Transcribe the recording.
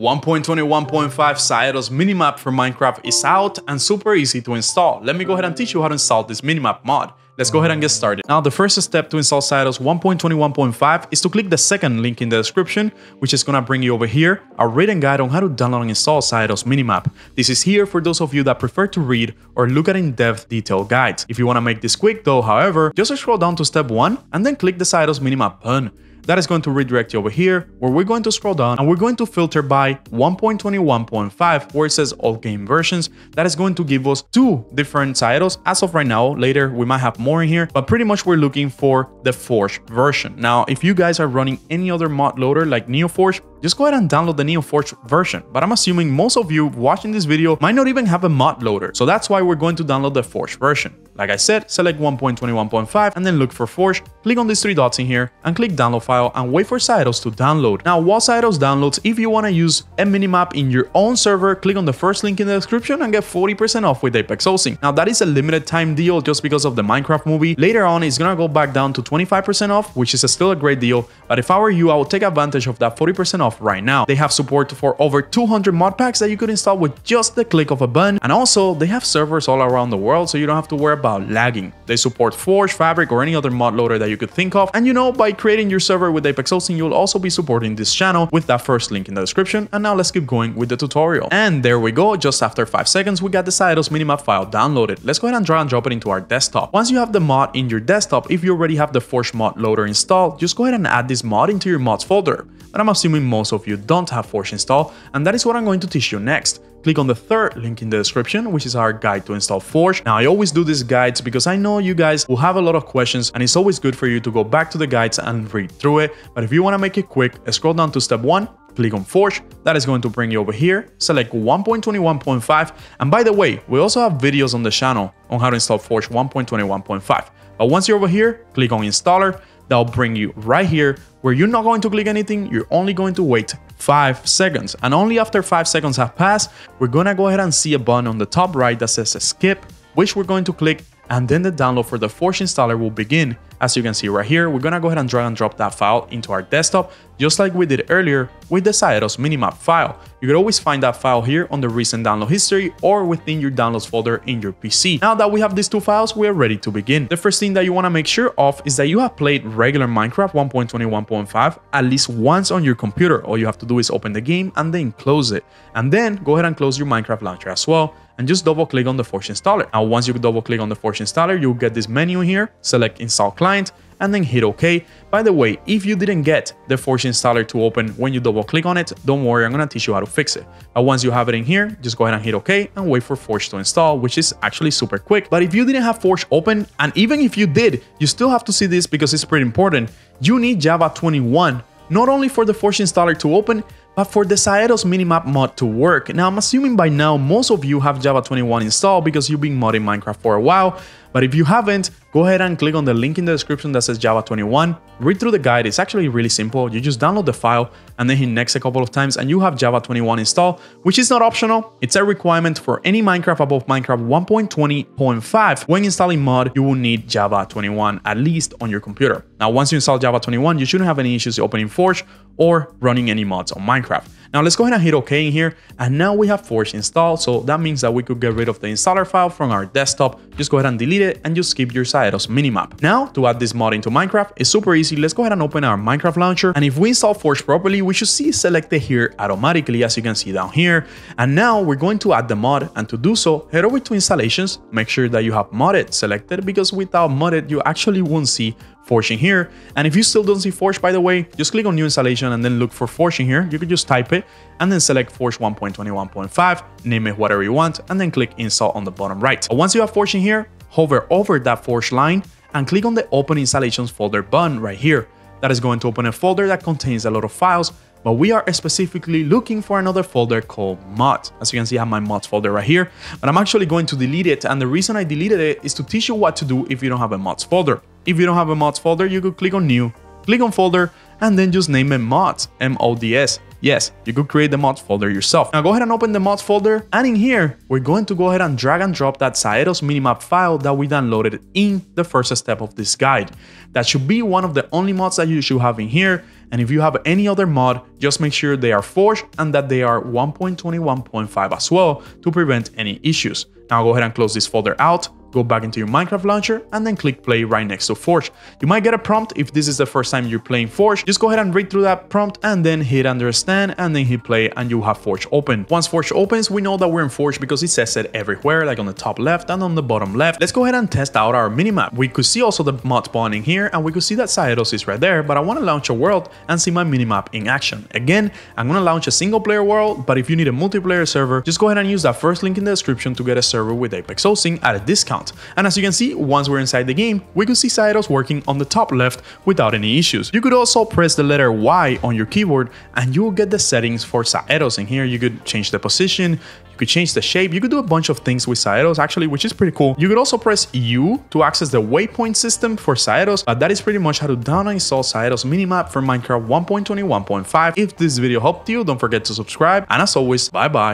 1.21.5 Xaero's minimap for Minecraft is out and super easy to install. Let me go ahead and teach you how to install this minimap mod. Let's go ahead and get started. Now, the first step to install Xaero's 1.21.5 is to click the second link in the description, which is gonna bring you over here, a written guide on how to download and install Xaero's minimap. This is here for those of you that prefer to read or look at in-depth detailed guides. If you wanna make this quick though, however, just scroll down to step 1 and then click the Xaero's minimap button that is going to redirect you over here where we're going to scroll down and we're going to filter by 1.21.5 where it says all game versions. That is going to give us two different titles as of right now. Later, we might have more in here, but pretty much we're looking for the Forge version. Now, if you guys are running any other mod loader like NeoForge, just go ahead and download the NeoForge version. But I'm assuming most of you watching this video might not even have a mod loader. So that's why we're going to download the Forge version. Like I said, select 1.21.5 and then look for Forge, click on these three dots in here and click download file and wait for Xaero's to download. Now while Xaero's downloads, if you want to use a minimap in your own server, click on the first link in the description and get 40% off with Apex Hosting. Now that is a limited time deal just because of the Minecraft movie. Later on, it's gonna go back down to 25% off, which is still a great deal. But if I were you, I would take advantage of that 40% off right now. They have support for over 200 mod packs that you could install with just the click of a button. And also, they have servers all around the world, so you don't have to worry about about lagging. They support Forge, Fabric, or any other mod loader that you could think of. And you know, by creating your server with Apex Hosting, you'll also be supporting this channel with that first link in the description. And now let's keep going with the tutorial. And there we go, just after 5 seconds, we got the Xaero's minimap file downloaded. Let's go ahead and drag and drop it into our desktop. Once you have the mod in your desktop, if you already have the Forge mod loader installed, just go ahead and add this mod into your mods folder. But I'm assuming most of you don't have Forge installed, and that is what I'm going to teach you next click on the third link in the description, which is our guide to install Forge. Now, I always do these guides because I know you guys will have a lot of questions and it's always good for you to go back to the guides and read through it. But if you want to make it quick, scroll down to step one, click on Forge. That is going to bring you over here. Select 1.21.5. And by the way, we also have videos on the channel on how to install Forge 1.21.5. But once you're over here, click on Installer. That'll bring you right here where you're not going to click anything. You're only going to wait five seconds. And only after five seconds have passed, we're gonna go ahead and see a button on the top right that says skip, which we're going to click and then the download for the Forge installer will begin. As you can see right here, we're gonna go ahead and drag and drop that file into our desktop, just like we did earlier with the Xaero's minimap file. You could always find that file here on the recent download history or within your downloads folder in your PC. Now that we have these two files, we are ready to begin. The first thing that you wanna make sure of is that you have played regular Minecraft 1.21.5 at least once on your computer. All you have to do is open the game and then close it. And then go ahead and close your Minecraft launcher as well and just double click on the Forge installer. Now, once you double click on the Forge installer, you'll get this menu here, select install client, and then hit OK. By the way, if you didn't get the Forge installer to open when you double click on it, don't worry, I'm gonna teach you how to fix it. But once you have it in here, just go ahead and hit OK and wait for Forge to install, which is actually super quick. But if you didn't have Forge open, and even if you did, you still have to see this because it's pretty important, you need Java 21 not only for the Forge installer to open, but for the Xaero's minimap mod to work. Now I'm assuming by now most of you have Java 21 installed because you've been modding Minecraft for a while, but if you haven't, go ahead and click on the link in the description that says Java 21. Read through the guide, it's actually really simple. You just download the file and then hit next a couple of times and you have Java 21 installed, which is not optional. It's a requirement for any Minecraft above Minecraft 1.20.5. When installing mod, you will need Java 21 at least on your computer. Now, once you install Java 21, you shouldn't have any issues opening Forge or running any mods on Minecraft. Now let's go ahead and hit OK in here. And now we have Forge installed. So that means that we could get rid of the installer file from our desktop. Just go ahead and delete it and just skip your Xaero's minimap. Now to add this mod into Minecraft is super easy. Let's go ahead and open our Minecraft launcher. And if we install Forge properly, we should see selected here automatically as you can see down here. And now we're going to add the mod. And to do so, head over to installations. Make sure that you have modded selected because without modded, you actually won't see Forging here. And if you still don't see Forge, by the way, just click on new installation and then look for Forging here. You can just type it and then select Forge 1.21.5, name it whatever you want, and then click install on the bottom right. Once you have Forging here, hover over that Forge line and click on the open installations folder button right here. That is going to open a folder that contains a lot of files but we are specifically looking for another folder called mods. As you can see, I have my mods folder right here, but I'm actually going to delete it. And the reason I deleted it is to teach you what to do if you don't have a mods folder. If you don't have a mods folder, you could click on new, click on folder, and then just name it mods, M-O-D-S. Yes, you could create the mods folder yourself. Now go ahead and open the mods folder and in here, we're going to go ahead and drag and drop that Xaero's minimap file that we downloaded in the first step of this guide. That should be one of the only mods that you should have in here And if you have any other mod, just make sure they are forged and that they are 1.21.5 as well to prevent any issues. Now go ahead and close this folder out go back into your Minecraft launcher and then click play right next to Forge. You might get a prompt if this is the first time you're playing Forge. Just go ahead and read through that prompt and then hit understand and then hit play and you'll have Forge open. Once Forge opens, we know that we're in Forge because it says it everywhere, like on the top left and on the bottom left. Let's go ahead and test out our minimap. We could see also the mod spawning here and we could see that Xaero's is right there, but I want to launch a world and see my minimap in action. Again, I'm going to launch a single player world, but if you need a multiplayer server, just go ahead and use that first link in the description to get a server with Apex hosting at a discount. And as you can see, once we're inside the game, we can see Xaero's working on the top left without any issues. You could also press the letter Y on your keyboard and you will get the settings for Xaero's. In here, you could change the position, you could change the shape, you could do a bunch of things with Xaero's actually, which is pretty cool. You could also press U to access the waypoint system for Xaero's. Uh, that is pretty much how to down and install Xaero's minimap for Minecraft 1.21.5. If this video helped you, don't forget to subscribe. And as always, bye bye.